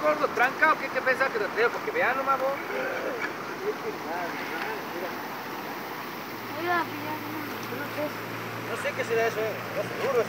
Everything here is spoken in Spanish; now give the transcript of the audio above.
gordo, tranca o qué, qué pensás que te traigo? Porque vean nomás vos. No, sé. Qué será eso, eh. seguro.